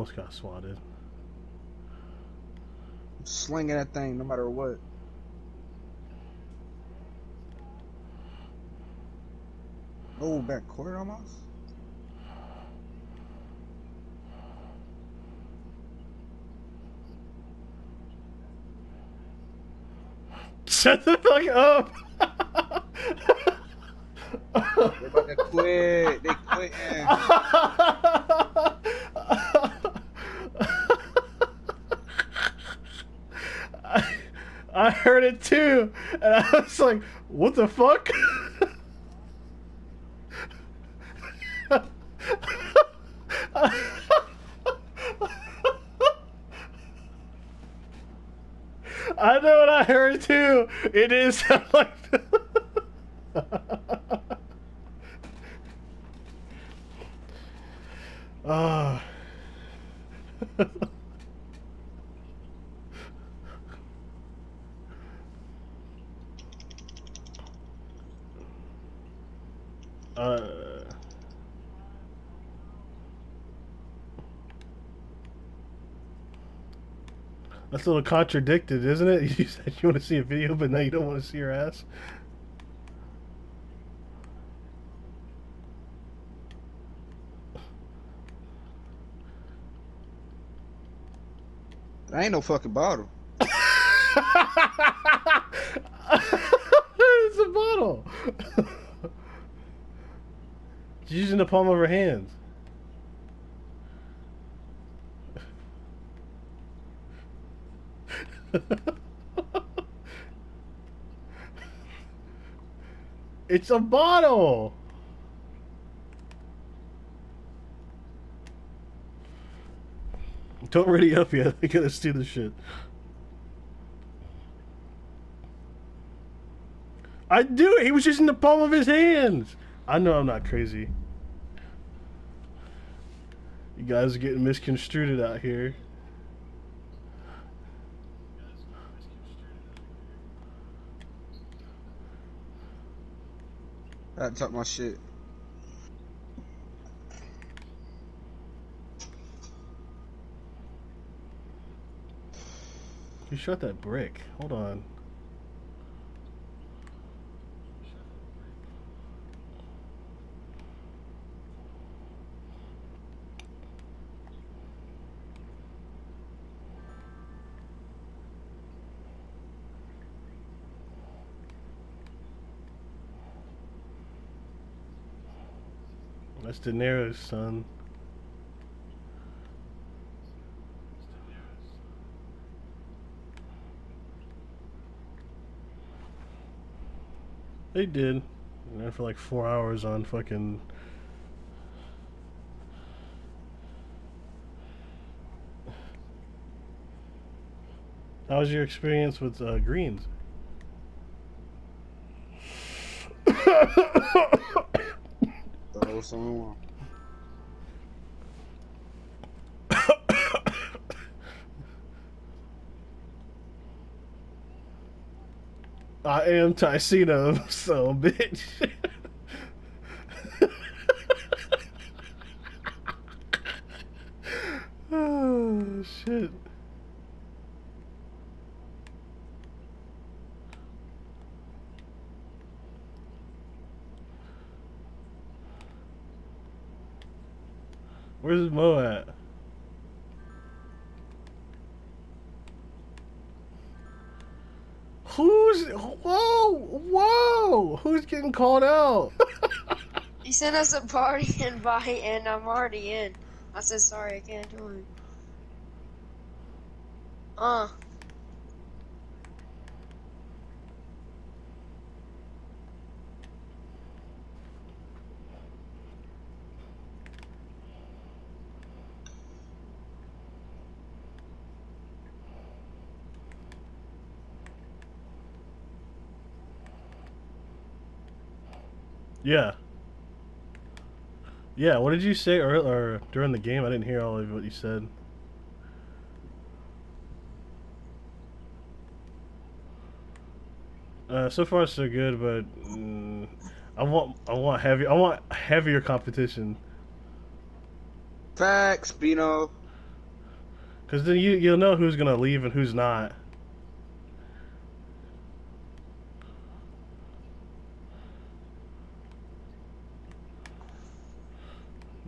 Almost got swatted. Slinging that thing no matter what. Oh, back court almost. Shut the fuck up! They about to quit. They quitting. I heard it too, and I was like, "What the fuck?" I know what I heard too. It is like. Ah. uh. That's a little contradicted, isn't it? You said you want to see a video, but now you don't want to see her ass. That ain't no fucking bottle. it's a bottle. She's using the palm of her hands. it's a bottle. Don't ready up yet. I gotta steal the shit. I do. He was just in the palm of his hands. I know I'm not crazy. You guys are getting misconstrued out here. I had to talk my shit. You shot that brick. Hold on. That's De Niro's son. They did. And then for like four hours on fucking. How was your experience with uh, greens? I am Ticino, so bitch. Called out? He sent us a party invite and I'm already in. I said sorry, I can't join. Uh. Yeah. Yeah. What did you say earlier during the game? I didn't hear all of what you said. Uh, so far so good, but mm, I want I want heavy I want heavier competition. Facts, Bino. Because then you you'll know who's gonna leave and who's not.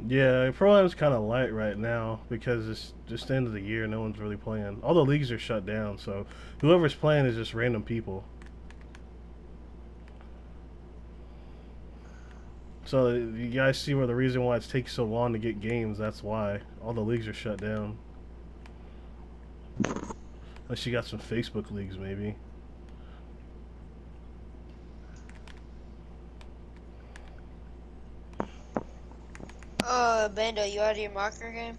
Yeah, Pro Am's kind of light right now because it's just the end of the year. No one's really playing. All the leagues are shut down, so whoever's playing is just random people. So you guys see where the reason why it's taking so long to get games. That's why all the leagues are shut down. Unless you got some Facebook leagues, maybe. Uh, Bando, you out of your marker game?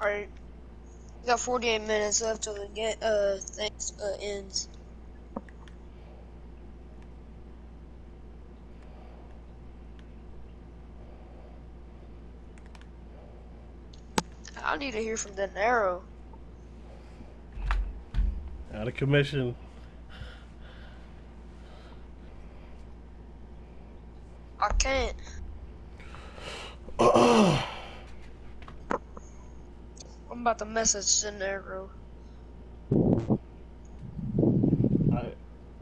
Alright. Got 48 minutes left till the get, uh, things, uh, ends. I need to hear from the Niro. Out of commission. I can't. I'm about to message De Niro. I,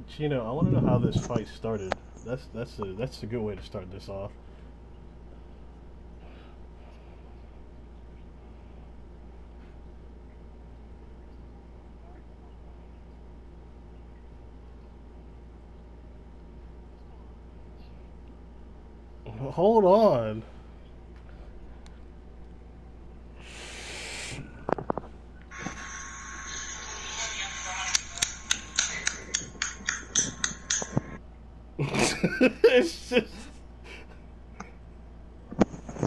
Chino, I want to know how this fight started. That's that's a that's a good way to start this off. Hold on. it's just.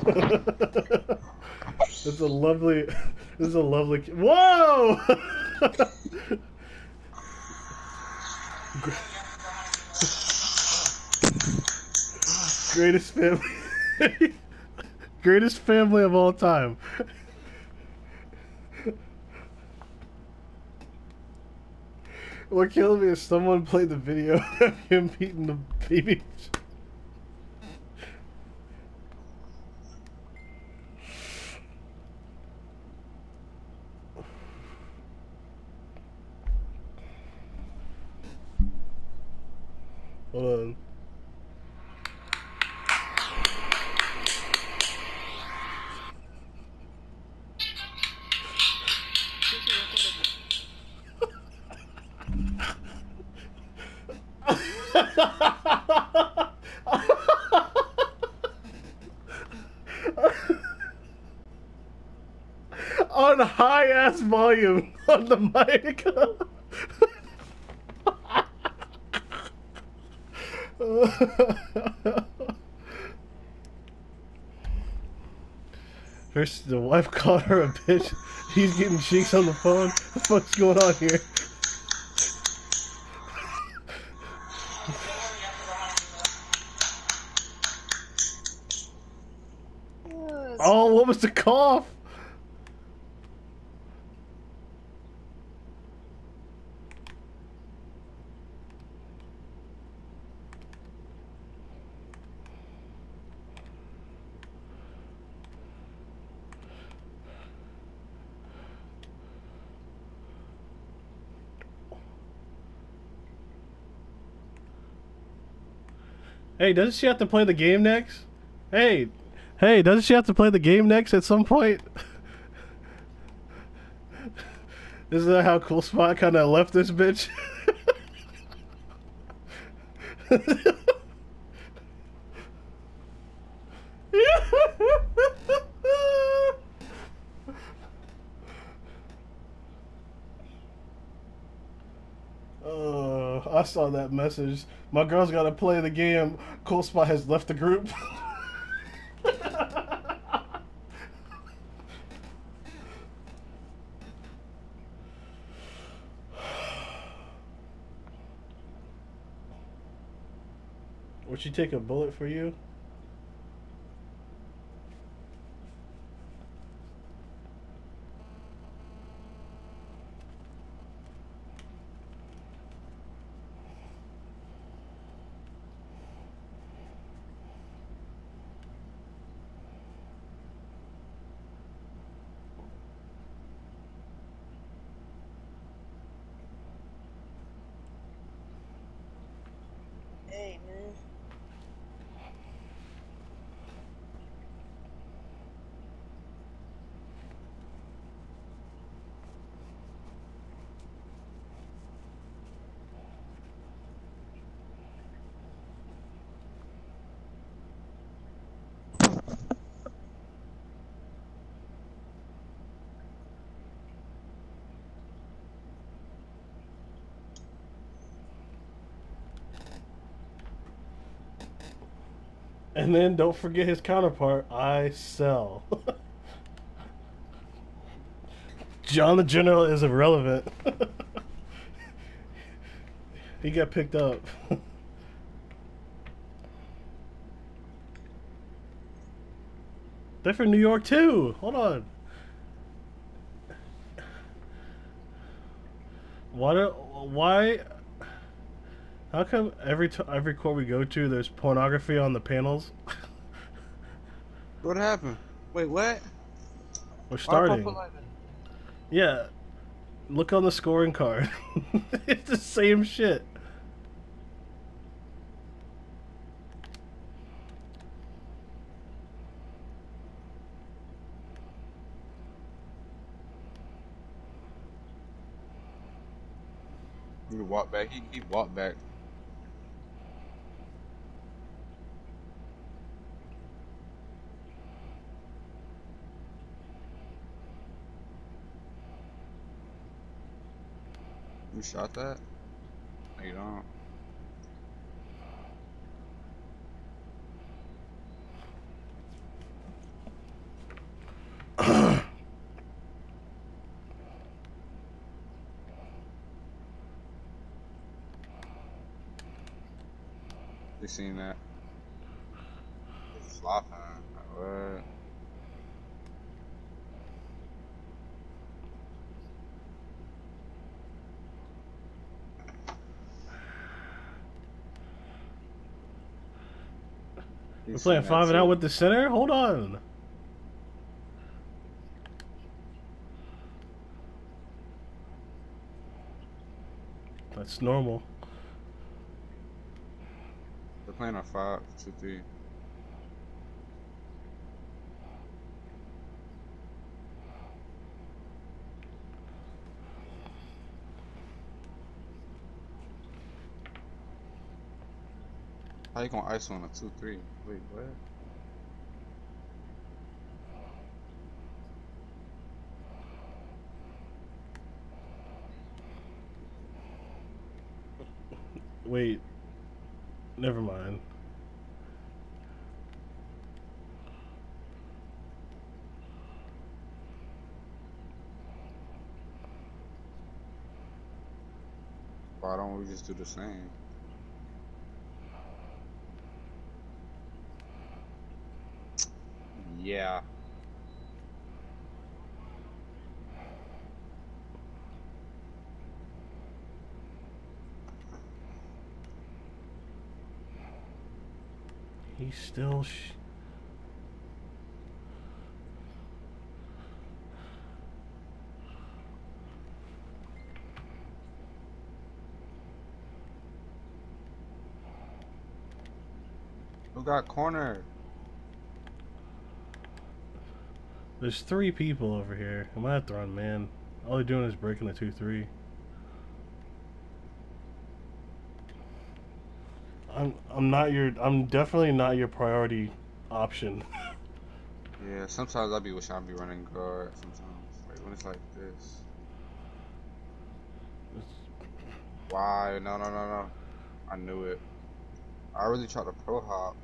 it's a lovely. This is a lovely. Whoa! Greatest family. Greatest family of all time. What killed me is someone played the video of him beating the baby. Hold on. on high ass volume on the mic. First, the wife called her a bitch. He's getting cheeks on the phone. What the fuck's going on here? Oh, what was the cough? Hey, doesn't she have to play the game next? Hey, hey, doesn't she have to play the game next at some point? Isn't that how Cool Spot kind of left this bitch? Uh, I saw that message. My girl's got to play the game. Cool Spot has left the group. Would she take a bullet for you? And then don't forget his counterpart, I sell. John the General is irrelevant. he got picked up. They're from New York too. Hold on. Why do, why how come every t- every court we go to there's pornography on the panels? What happened? Wait, what? We're starting. pop up like that? Yeah. Look on the scoring card. it's the same shit. He walked back. He, he walked back. You shot that? No, you don't. You seen that? Flopping. What? You We're playing five and out with the center? Hold on. That's normal. They're playing on five, two, three. How you gonna ice on a two, three? Wait, what? Wait. Never mind. Why don't we just do the same? Yeah. He's still. Who got cornered? There's three people over here. I might have to run, man. All they're doing is breaking the 2 3. I'm I'm not your I'm definitely not your priority option. Yeah, sometimes I be wishing I'd be running guard. Sometimes, like when it's like this. Why? No, no, no, no. I knew it. I really tried to pro hop.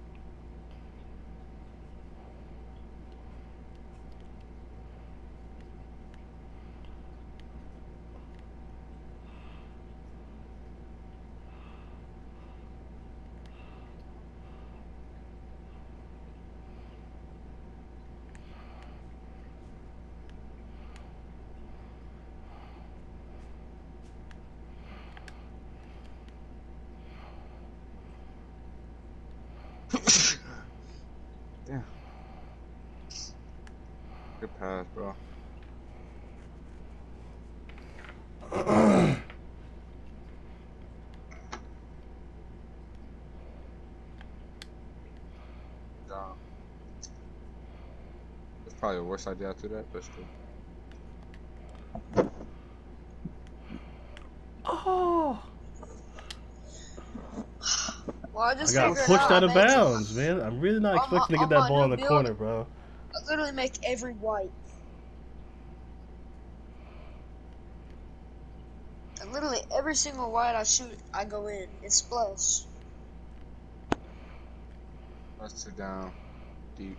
Damn. Good pass, bro. That's probably the worst idea to do that, but still. Oh! Well, I I got pushed out, out of bounds, man. I'm really not I'm- expecting to I'm get that ball in the build. corner, bro. I literally make every white. And literally every single white I shoot, I go in. It's splash. Let's sit down. Deep.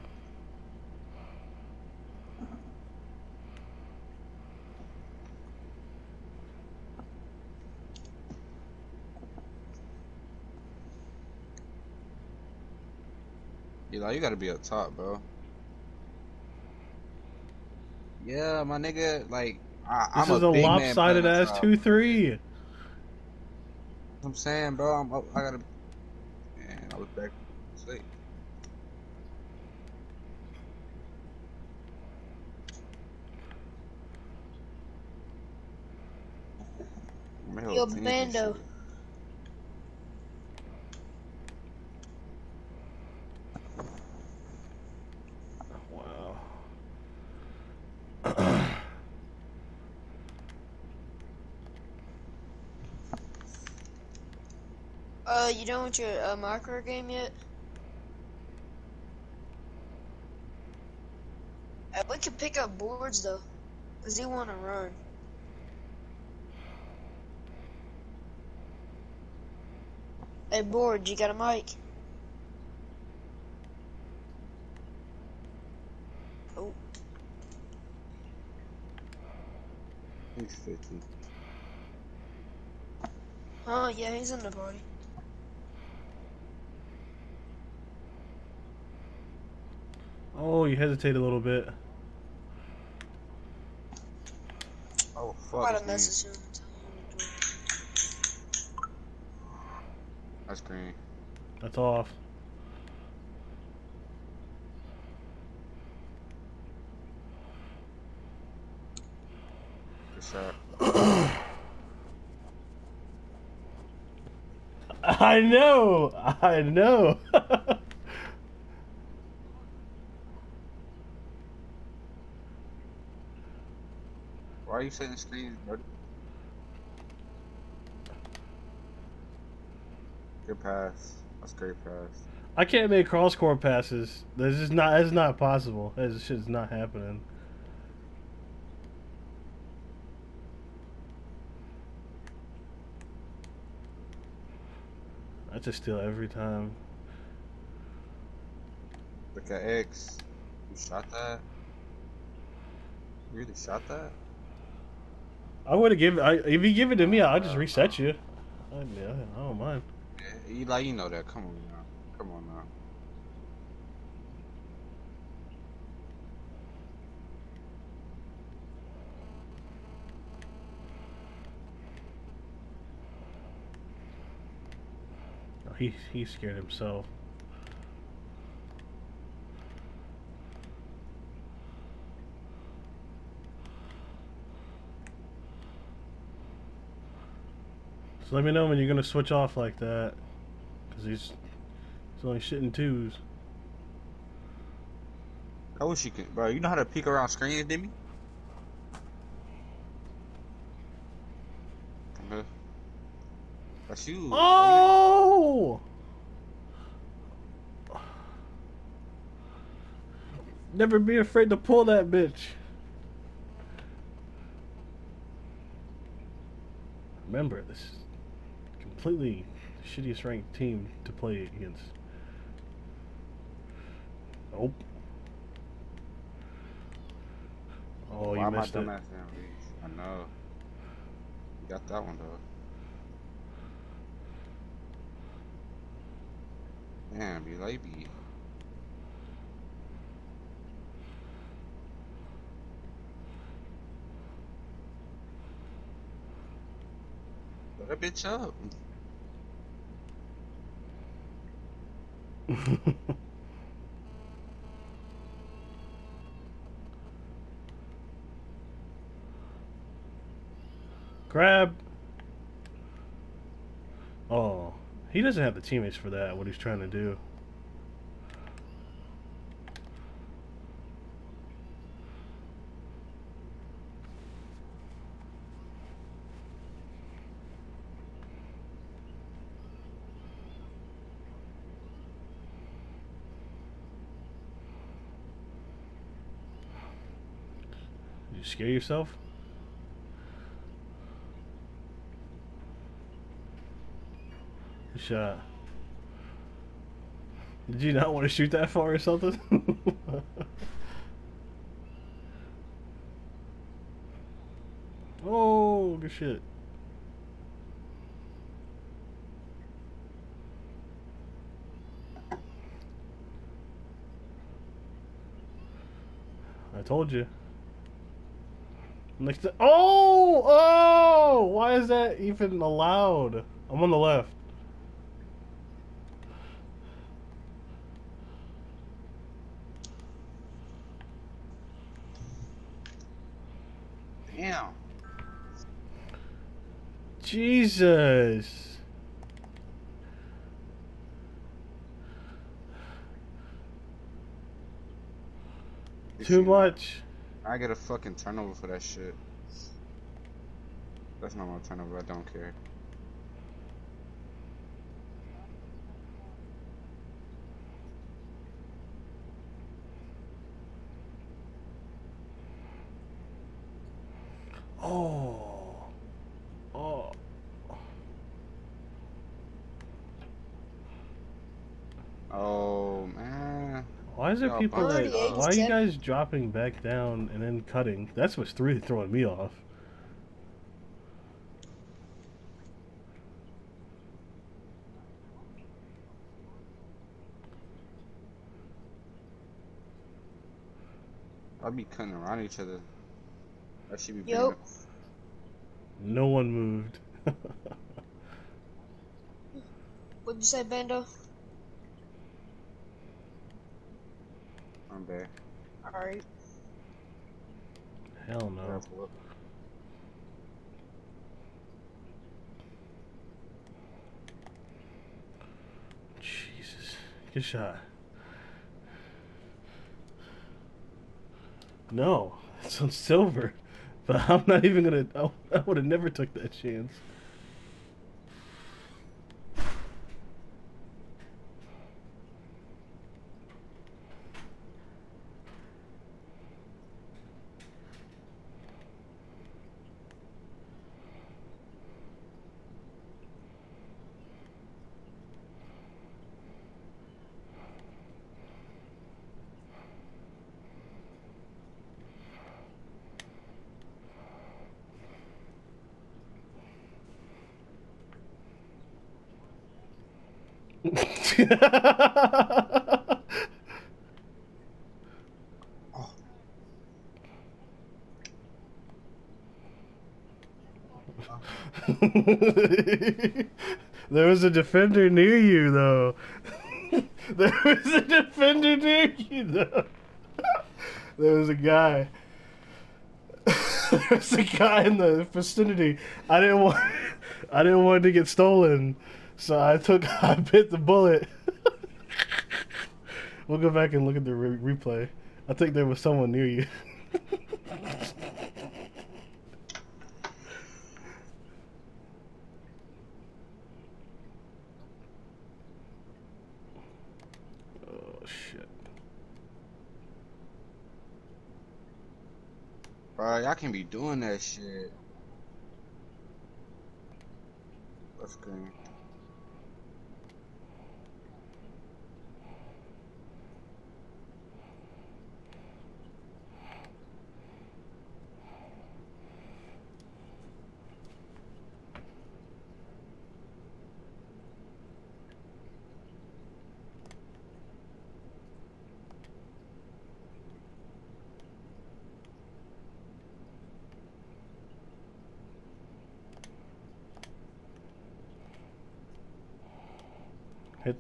Yeah, like, you gotta be up top, bro. Yeah, my nigga, like, I, This I'm is a, a big lopsided playing ass top. two three. I'm saying, bro, I'm up, I gotta. Man, I was back sleep. Man, Yo, finish this Bando. shit. Wow. Uh, you done with your uh, marker game yet? Uh, we could pick up boards though, cause he want to run. Hey, board, you got a mic? Oh, He's 50. huh? Yeah, he's in the party. Oh, you hesitate a little bit. Oh, fuck. about this to message him. and tell him to do it. That's green. That's off. Good shot. I know. I know. Why are you setting screens, buddy? Good pass. That's great pass. I can't make cross court passes. This is not. That's not possible. This shit's not happening. I just steal every time. Look at X. You shot that? You really shot that? I would have given. I, if you give it to me, I'll just reset you. I, yeah, I don't mind. Yeah, you like you know that. Come on now. Come on now. Oh, He he scared himself. So let me know when you're gonna switch off like that, cause he's he's only shitting twos. I wish you could, bro. You know how to peek around screens, Demi? Uh, That's you. Oh! Never be afraid to pull that bitch. Remember, this is completely shittiest ranked team to play against. Nope. Oh, Why you missed it. dumbass? I know. You got that one though. Damn, be like. Put that bitch up. Grab. Oh, he doesn't have the teammates for that. What he's trying to do. You scare yourself? Shot. Did you not want to shoot that far or something? oh, good shit. I told you. Next. To, oh, oh! Why is that even allowed? I'm on the left. Damn. Jesus. Too much. I get a fucking turnover for that shit. That's not my turnover. I don't care. Oh. Oh man. Why is there Yeah, people bunch that? of. Why are you guys dropping back down and then cutting? That's what's really throwing me off. I'll be cutting around each other. I should be Yep. No one moved. What'd you say, Bando? I'm bad. Alright. Hell no. Careful. Jesus. Good shot. No, it's on silver. But I'm not even gonna. I, I would have never took that chance. there was a defender near you, though. there was a defender near you, though. there was a guy. there was a guy in the vicinity. I didn't want. I didn't want to get stolen, so I took. I bit the bullet. We'll go back and look at the re- replay. I think there was someone near you. oh shit. Bro, y'all can be doing that shit. Let's go.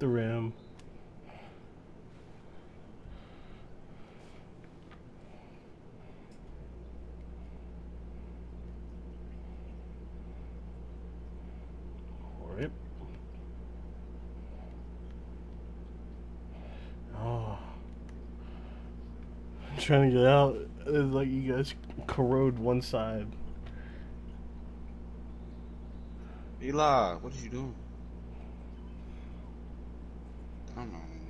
The rim. Oh. I'm trying to get out. It's like you guys corrode one side. Eli, what did you do? I don't know. man.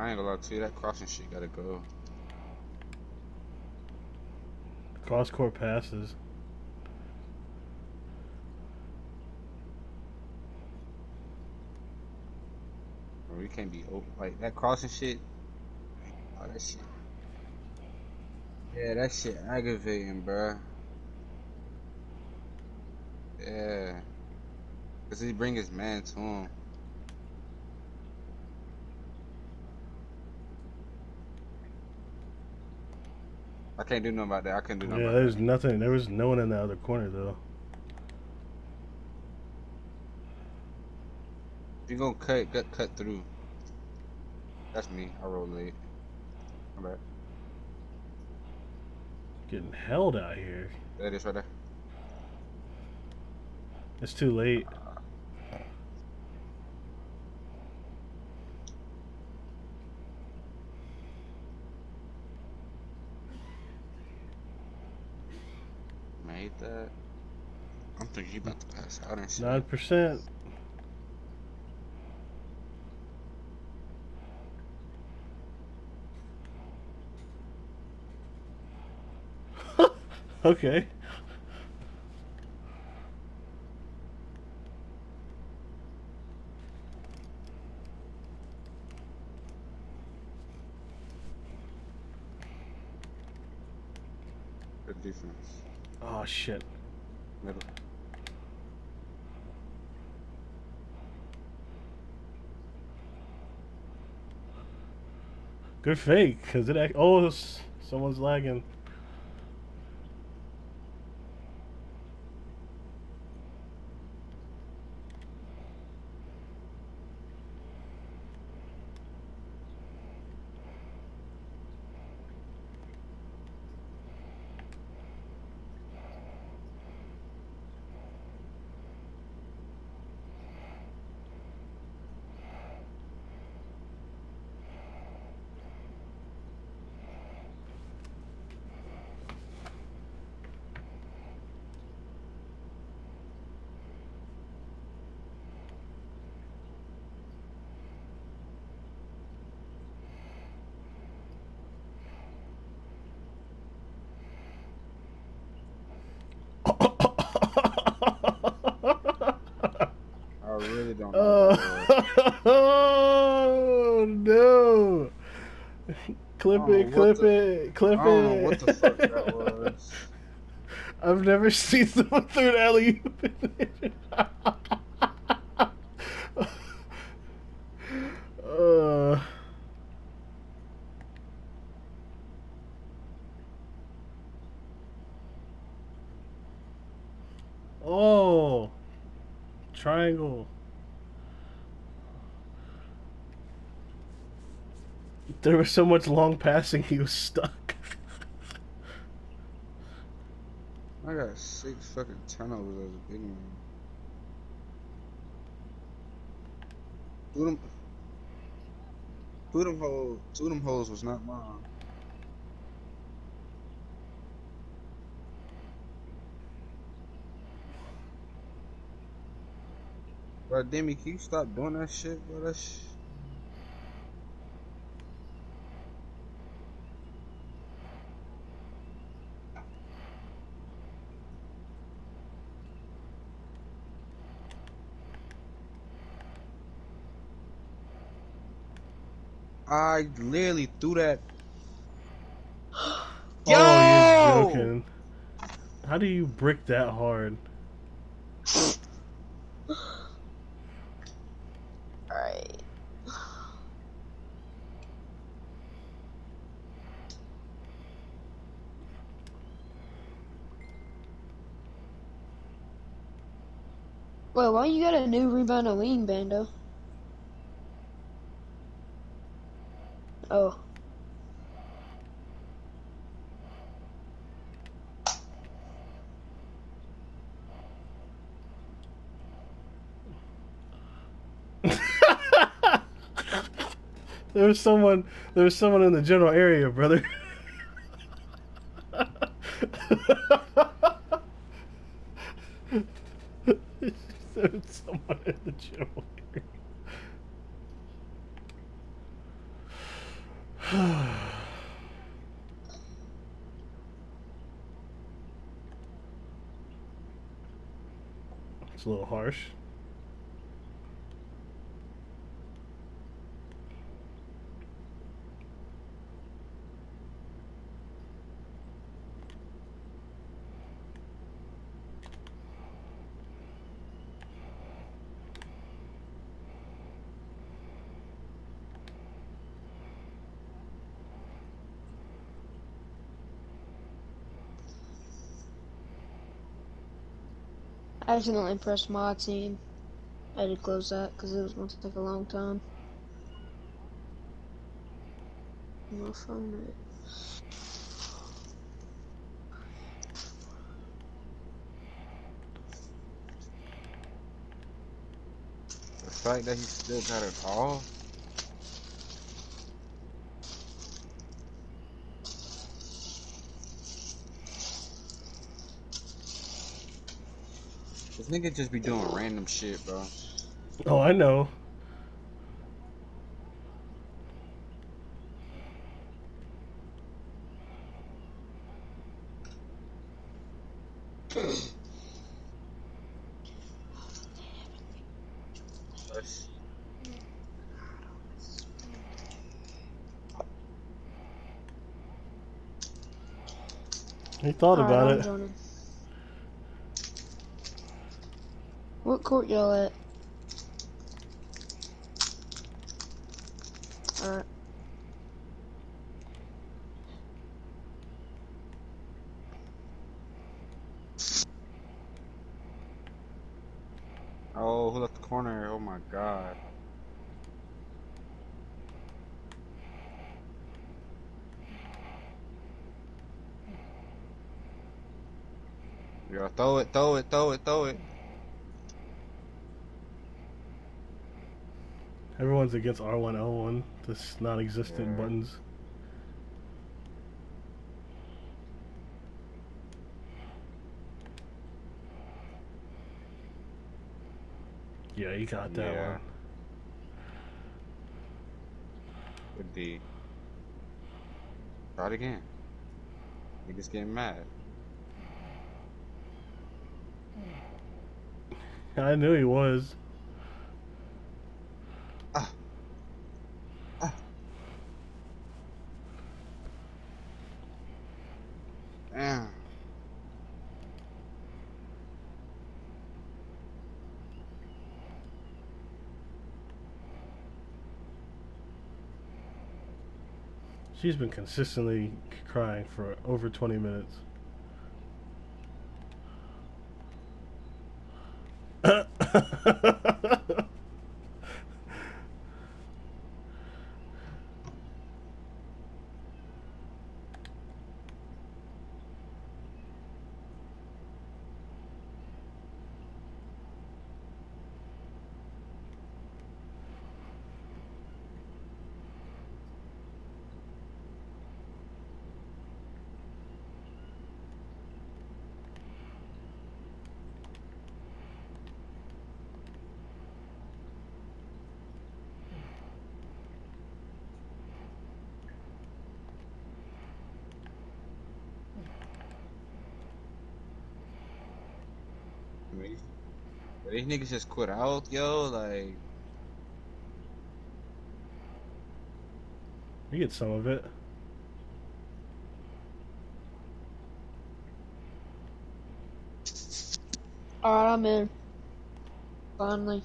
I ain't gonna lie to you, that crossing shit gotta go. Cross court passes. Bro, we can't be open. Like, that crossing shit. Oh, that shit. Yeah, that shit aggravating, bruh. Yeah. Cause he bring his man to him. I can't do nothing about that. I can't do nothing Yeah, there's nothing. There was no one in the other corner though. You gonna cut, cut, cut through. That's me. I roll late. I'm back. Getting held out here. There it is right there. It's too late. Made that. I'm thinking you about to pass out and shit. Nine percent. okay. Good defense. Oh shit. Middle. Good fake, cause it. Oh, someone's lagging. I really don't know. what that was. oh no! Clip Oh, it, clip the- it, clip I it. what the fuck that was. I've never seen someone throw an alley oop. uh, oh, triangle. There was so much long passing, he was stuck. I got six fucking turnovers as a big man. Two them, two them hoes, two them hoes was not mine. Bro, Demi, can you stop doing that shit, bro? That sh- I literally threw that. Oh, you're joking. How do you brick that hard? Alright. Wait, why you got a new rebound and lean, Bando? Oh. there's someone. there's someone in the general area, brother. there was someone in the general area. it's a little harsh. Accidentally pressed my team. I had to close that because it was going to take a long time. My phone. The fact that he still got it off. Nigga just be doing random shit, bro. Oh, I know. He thought Alright, about I'm it. What court y'all at? Alright. Oh, who left the corner? Oh my god. Yo, throw it, throw it, throw it, throw it. Everyone's against R1, L1, this non-existent buttons. Yeah, you got that Yeah. one. Good D. Try it again. Niggas getting mad. I knew he was. Damn. She's been consistently crying for over 20 minutes. I mean, but these niggas just quit out, yo. Like, we get some of it. Alright, I'm in. Finally.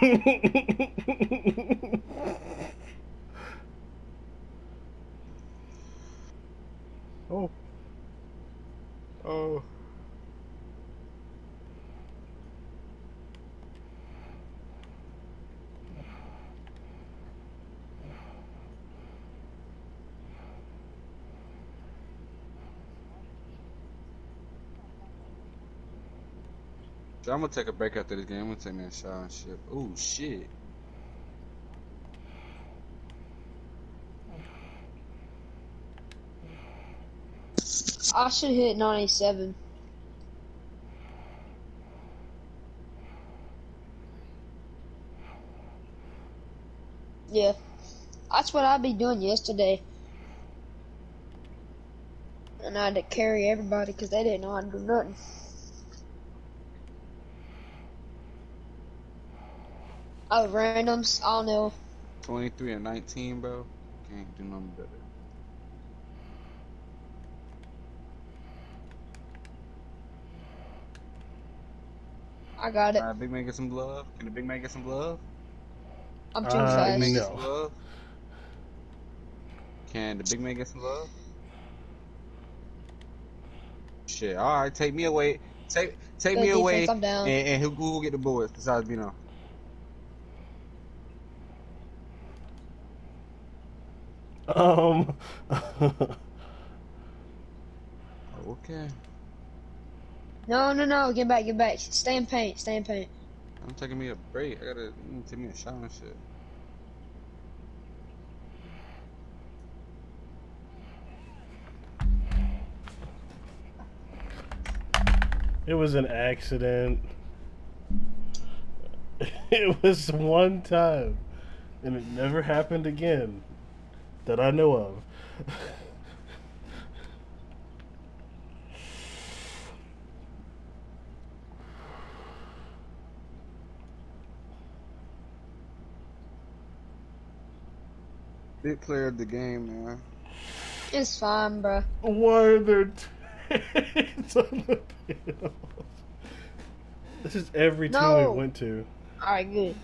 He. Shit. oh, Oh. I'm gonna take a break after this game. I'm gonna take me a shower and shit. Ooh, shit. I should hit 97. Yeah. That's what I'd be doing yesterday. And I had to carry everybody because they didn't know how to do nothing. Oh, randoms, I don't know. 23 and 19, bro. Can't do nothing better. I got it. Alright, Big Man get some love. Can the Big Man get some love? I'm too Uh, fast. Big Man no. get some love? Can the Big Man get some love? Shit, alright, take me away. Take take Good me defense, away. I'm down. And, and who, who will get the boards besides Bino? Um. Okay. No, no, no. Get back, get back. Stay in paint, stay in paint. I'm taking me a break. I gotta take me a shower and shit. It was an accident. It was one time, and it never happened again that I know of. Big player of the game, man. It's fine, bro. Why are there tents on the field? This is every team No. we went to. Alright, good.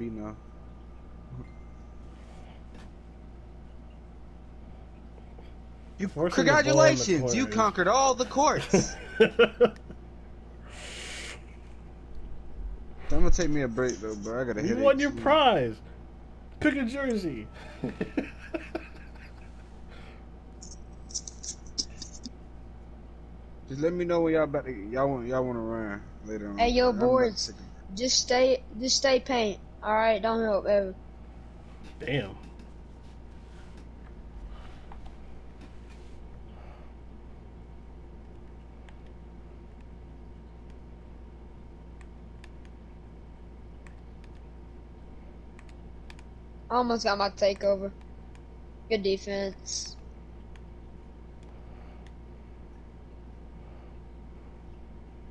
And Bino. You Forcing the ball in the congratulations! You conquered all the courts. I'm gonna take me a break though, bro. I gotta hit. you won your 18. prize. Pick a jersey. Just let me know when y'all about to y'all want y'all want to run later on. Hey, yo, I'm about to boards. Just stay, just stay paint. Alright, don't help ever. Damn. Almost got my takeover. Good defense.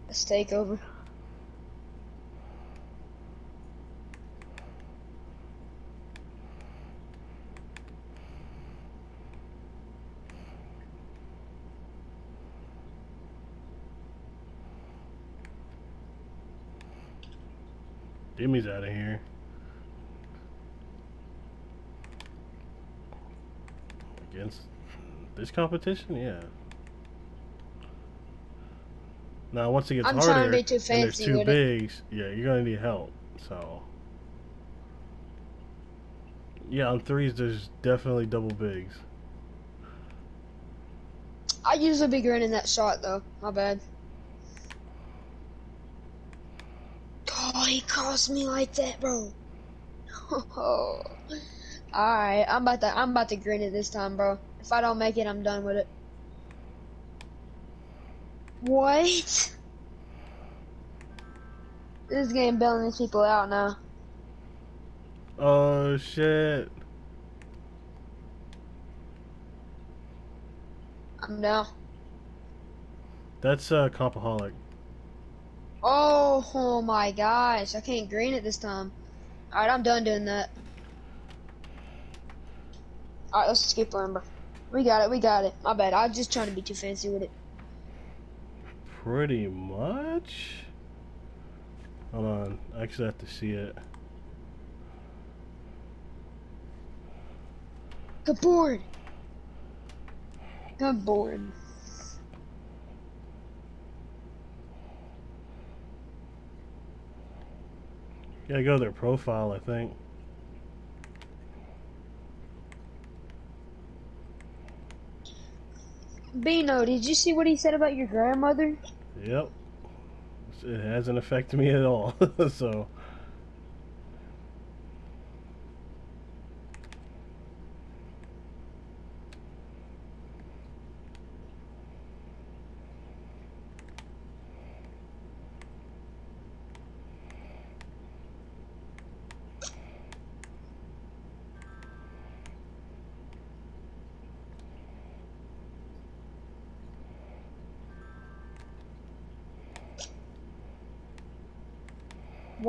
Let's take over. Jimmy's out of here. Against this competition, yeah. Now, once it gets I'm to harder be too and there's two with it. bigs, yeah, you're gonna need help. So, yeah, on threes, there's definitely double bigs. I usually be grinning that shot though. My bad. He crossed me like that, bro. Alright, I'm about to I'm about to grin it this time, bro. If I don't make it, I'm done with it. What? This game bailing these people out now. Oh shit! I'm down. That's uh, compaholic. Oh, oh my gosh, I can't green it this time. Alright, I'm done doing that. Alright, let's just keep running. We got it, we got it. My bad, I was just trying to be too fancy with it. Pretty much. Hold on, I actually have to see it. Good board. Good board. Yeah, go to their profile, I think. Bino, did you see what he said about your grandmother? Yep. It hasn't affected me at all, so...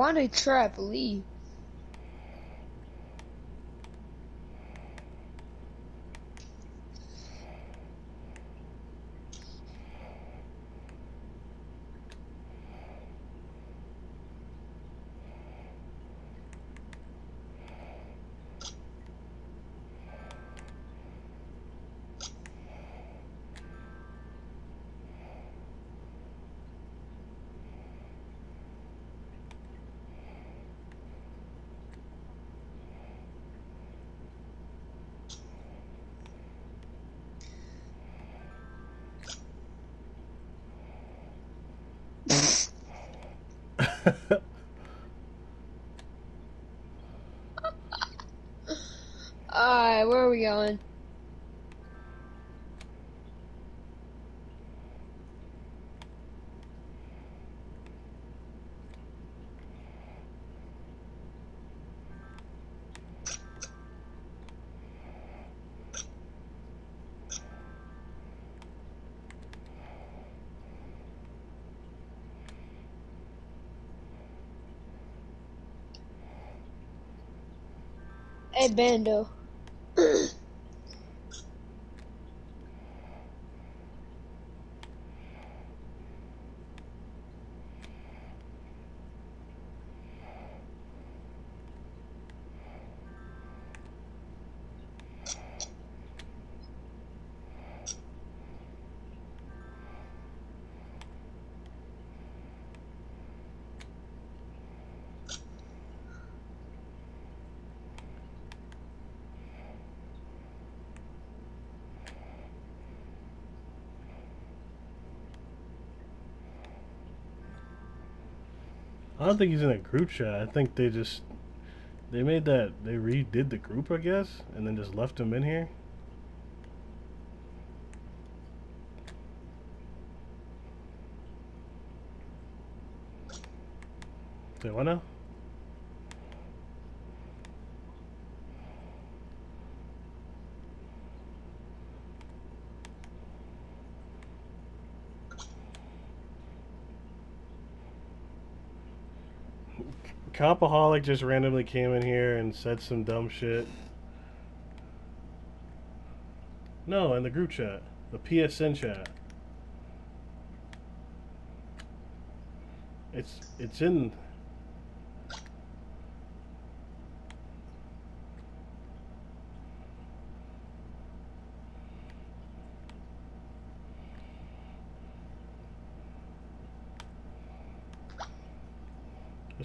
Why did Trap Alright, where are we going? Hey, Bando. Don't think he's in a group chat. I think they just they made that they redid the group, I guess, and then just left him in here. Say what now? Compaholic just randomly came in here and said some dumb shit. No, in the group chat. The PSN chat. It's it's in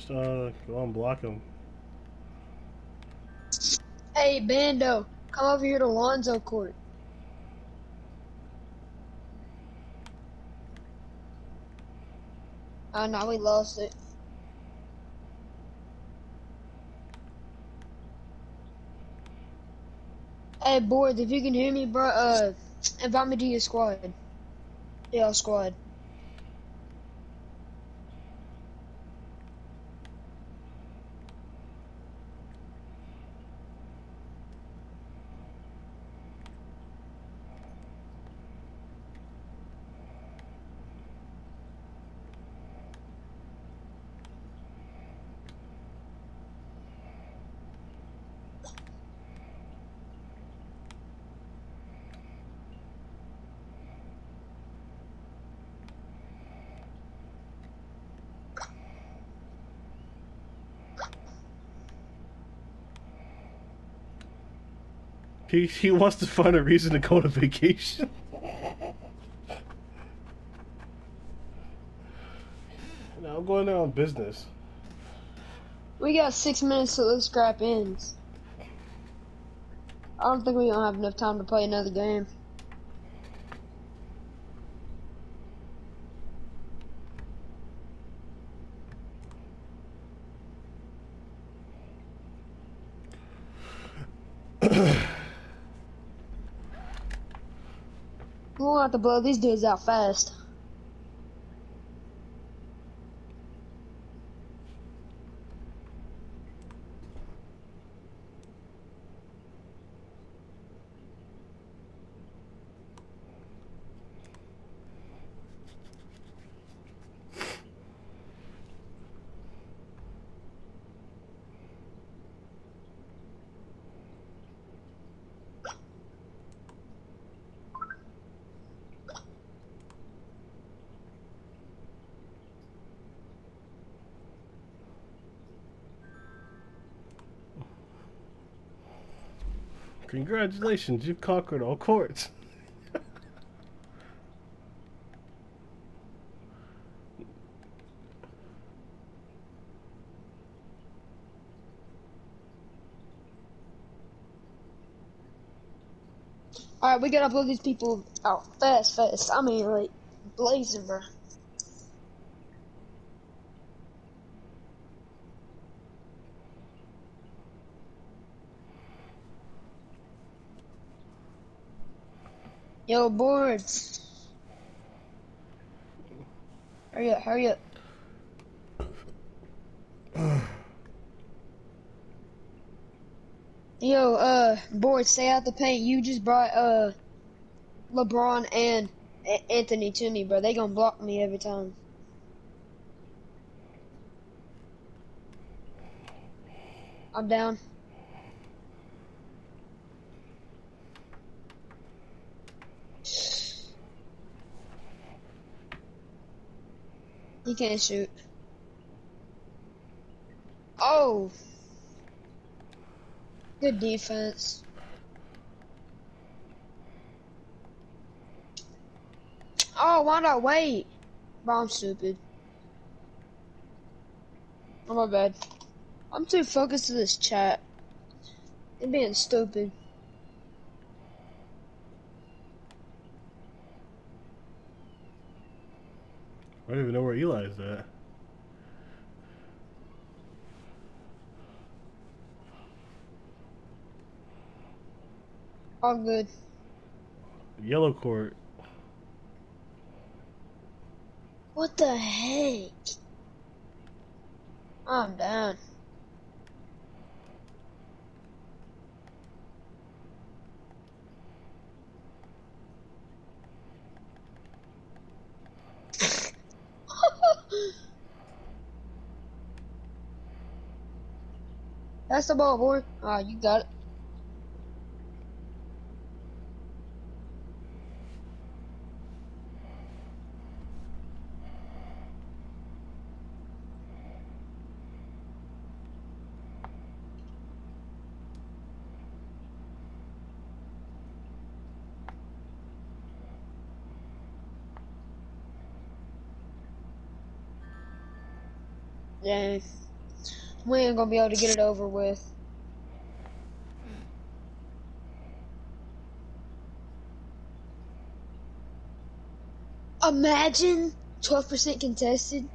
Just uh go and block him. Hey, Bando, come over here to Lonzo Court. Oh no, we lost it. Hey, boys, if you can hear me, bro, uh, invite me to your squad. Yeah, squad. He he wants to find a reason to go to vacation. no, I'm going there on business. We got six minutes till the scrap ends. I don't think we don't have enough time to play another game. Have to blow these dudes out fast. Congratulations, you've conquered all courts. Alright, we gotta blow these people out fast, fast. I mean, like, blazing, bro. Yo, boards. Hurry up, hurry up. Yo, uh, board, stay out the paint. You just brought, uh, LeBron and A- Anthony to me, bro. They gonna block me every time. I'm down. He can't shoot. Oh! Good defense. Oh, why not wait? Bro, I'm stupid. Oh, my bad. I'm too focused to this chat. You're being stupid. Don't even know where Eli's at. All good. Yellow court. What the heck? I'm down. That's the ball, boy. Ah, you got it. Ain't gonna be able to get it over with. Imagine 12% contested.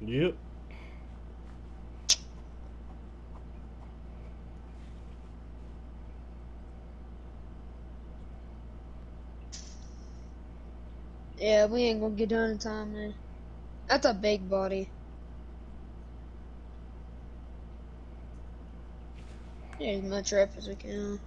Yep. Yeah, we ain't gonna get done in time, man. That's a big body. Get as much rep as we can.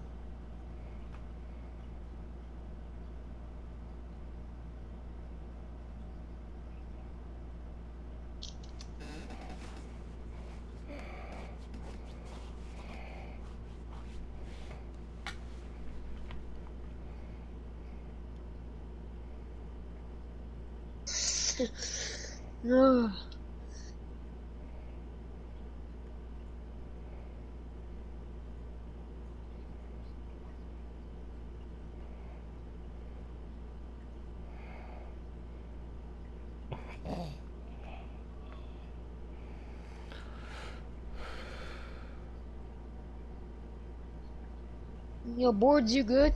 no. Yo, boards, you good?